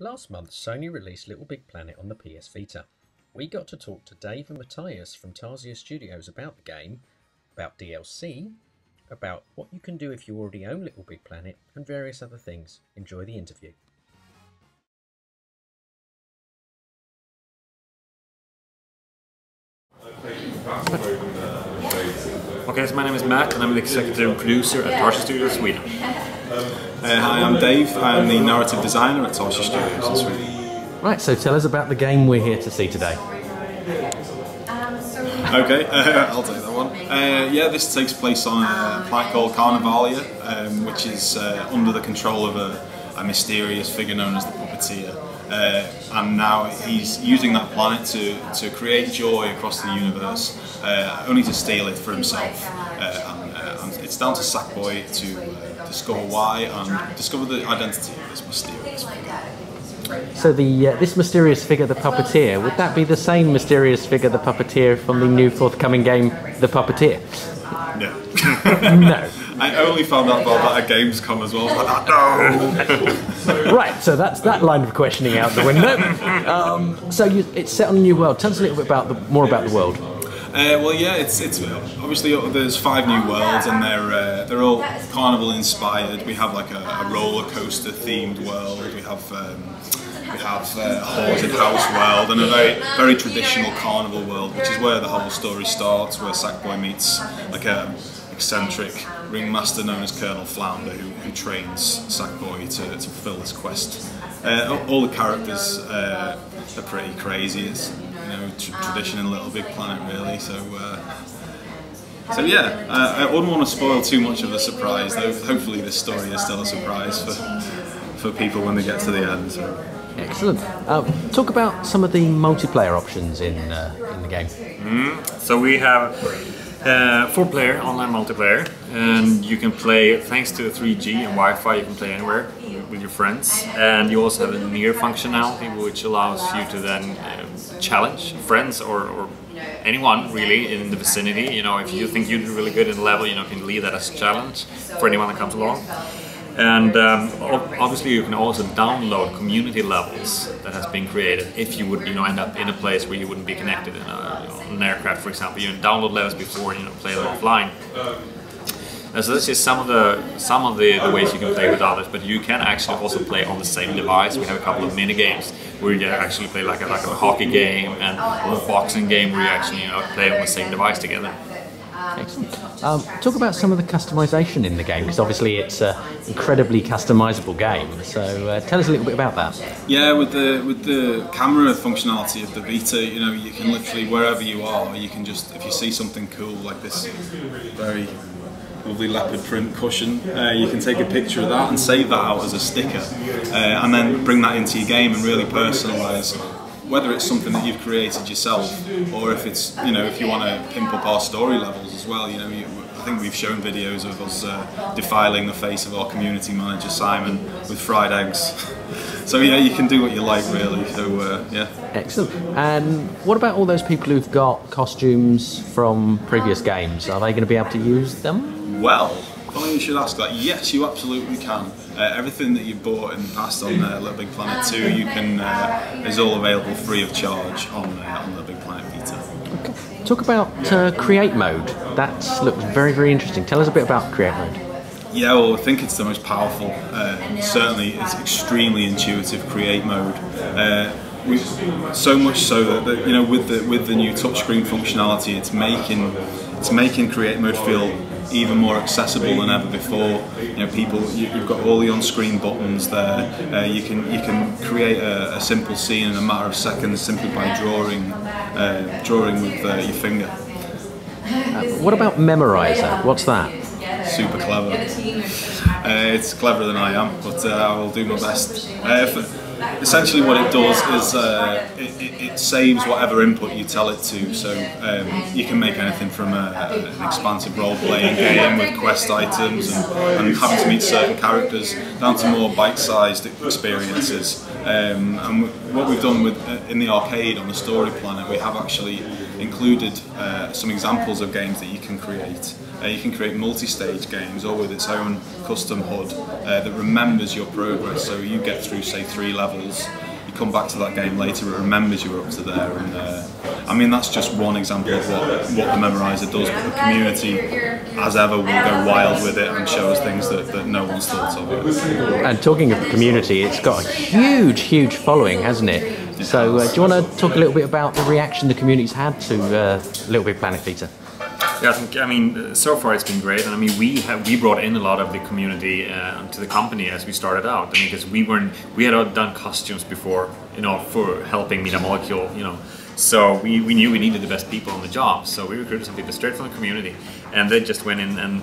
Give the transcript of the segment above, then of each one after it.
Last month, Sony released Little Big Planet on the PS Vita. We got to talk to Dave and Mattias from Tarsier Studios about the game, about DLC, about what you can do if you already own Little Big Planet, and various other things. Enjoy the interview. Okay, so my name is Matt, and I'm the executive producer at Tarsier Studios Sweden. Uh, hi, I'm Dave. I'm the narrative designer at Tarsier Studios in Sweden. Right, so tell us about the game we're here to see today. Okay, uh, I'll take that one. Uh, yeah, this takes place on a planet called Carnivalia, um, which is uh, under the control of a, a, mysterious figure known as the Puppeteer. Uh, and now he's using that planet to, to create joy across the universe, uh, only to steal it for himself. Uh, and, and, it's down to Sackboy to discover why and discover the identity of this mysterious figure. So the uh, this mysterious figure, the puppeteer, would that be the same mysterious figure, the puppeteer, from the new forthcoming game, The Puppeteer? No. no. I only found out about that at Gamescom as well. No. right, so that's that line of questioning out the window. Um, so you, it's set on a new world. Tell us a little bit about the, more about the world. Uh, well, yeah, it's it's obviously uh, there's five new worlds and they're uh, they're all carnival inspired. We have like a, a roller coaster themed world. We have um, we have uh, a haunted house world and a very very traditional carnival world, which is where the whole story starts, where Sackboy meets like a eccentric ringmaster known as Colonel Flounder, who, who trains Sackboy to, to fulfill this quest. Uh, all the characters uh, are pretty crazy. It's you know tr tradition in Little Big Planet, really. So. Uh, so yeah, uh, I wouldn't want to spoil too much of the surprise. Though hopefully, this story is still a surprise for for people when they get to the end. So. Excellent. Uh, talk about some of the multiplayer options in uh, in the game. Mm, so we have uh, four player online multiplayer, and you can play thanks to 3G and Wi-Fi. You can play anywhere with your friends, and you also have a near functionality, which allows you to then uh, challenge friends or, or, anyone really in the vicinity. You know, if you think you're really good in the level, you know, you can leave that as a challenge for anyone that comes along. And um, obviously, you can also download community levels that has been created. If you would, you know, end up in a place where you wouldn't be connected in a, an aircraft, for example, you download levels before and you know play them offline. And so this is some of the some of the, the, ways you can play with others, but you can actually also play on the same device. We have a couple of mini games where you actually play like a, like a hockey game and a boxing game where you actually you know, play on the same device together. Excellent. Um, talk about some of the customization in the game because obviously it's an incredibly customizable game. So uh, tell us a little bit about that. Yeah, with the with the camera functionality of the Vita, you know, you can literally wherever you are, you can just if you see something cool like this very lovely leopard print cushion, uh, you can take a picture of that and save that out as a sticker, uh, and then bring that into your game and really personalise whether it's something that you've created yourself or if it's you know if you want to pimp up our story levels as well you know you, I think we've shown videos of us uh, defiling the face of our community manager Simon with fried eggs. So yeah you can do what you like really. So uh, yeah. Excellent. And what about all those people who've got costumes from previous games? Are they going to be able to use them? Well funny you should ask that yes you absolutely can uh, everything that you've bought in the past on uh, Little Big Planet 2 you can uh, is all available free of charge on, uh, on Little Big Planet Vita. Okay. Talk about uh, create mode. That looks very very interesting. Tell us a bit about create mode. Yeah, well, I think it's the most powerful. Uh, certainly, it's extremely intuitive create mode. Uh, so much so that, that, you know, with the with the new touchscreen functionality, it's making it's making create mode feel even more accessible than ever before. You know, people, you, have got all the on-screen buttons there. Uh, you can you can create a, a, simple scene in a matter of seconds simply by drawing uh, drawing with uh, your finger. Uh, what about Memorizer? What's that? Super clever. Uh, it's cleverer than I am, but uh, I will do my best essentially what it does is uh, it, it, saves whatever input you tell it to. So um, you can make anything from a, an expansive role-playing game with quest items and, and, having to meet certain characters, down to more bite-sized experiences. Um, and what we've done with uh, in the arcade on the story planet, we have actually included uh, some examples of games that you can create. Uh, you can create multi-stage games, all with its own custom HUD uh, that remembers your progress. So you get through, say, three levels. You come back to that game later, it remembers you were up to there, and uh, I mean that's just one example of what, what the Memorizer does. But the community, as ever, will go wild with it and show us things that, that no one's thought of. And talking of the community, it's got a huge, huge following, hasn't it? So, uh, do you want to talk a little bit about the reaction the community's had to uh, Little Big Planet Vita? Yeah, I think I mean so far it's been great, and I mean we have we brought in a lot of the community uh, to the company as we started out. I mean because we weren't we had done costumes before, you know, for helping Media Molecule, you know. So we, we knew we needed the best people on the job, so we recruited some people straight from the community, and they just went in and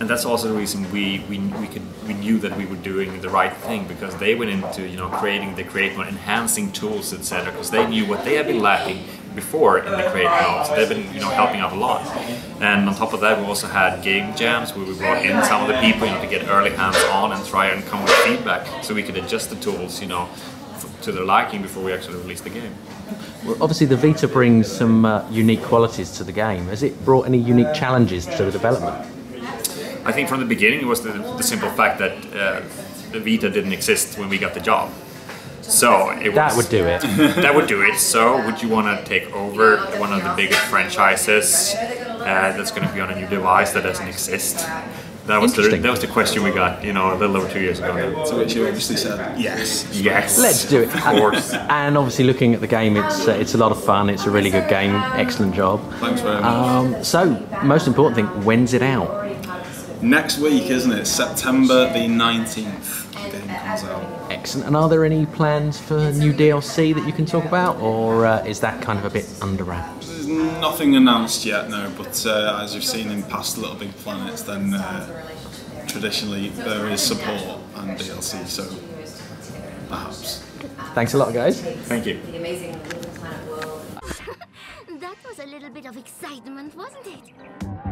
and that's also the reason we, we, we could we knew that we were doing the right thing because they went into you know creating the create mode, enhancing tools etc. Because they knew what they had been lacking before in the create mode, so they've been you know helping out a lot. And on top of that, we also had game jams where we brought in some of the people you know to get early hands on and try and come with feedback so we could adjust the tools you know to their liking before we actually released the game. Well, obviously, the Vita brings some uh, unique qualities to the game. Has it brought any unique challenges to the development? I think from the beginning it was the, the simple fact that uh, the Vita didn't exist when we got the job. So it was, That would do it. that would do it. So would you want to take over one of the biggest franchises uh, that's going to be on a new device that doesn't exist? That was the that was the question we got, you know, a little over two years ago. Now. To which you obviously said yes. Yes, Let's do it. Of course. And obviously, looking at the game, it's uh, it's a lot of fun. It's a really good game. Excellent job. Thanks very much. Um, so, most important thing, when's it out? Next week, isn't it? September the 19th, the game comes out. Excellent. And are there any plans for new DLC that you can talk about, or uh, is that kind of a bit under wraps? There's nothing announced yet, no, but uh, as you've seen in past Little Big Planets, then uh, traditionally there is support and DLC, so perhaps. Thanks a lot, guys. Thank you. The amazing Little Planet world. That was a little bit of excitement, wasn't it?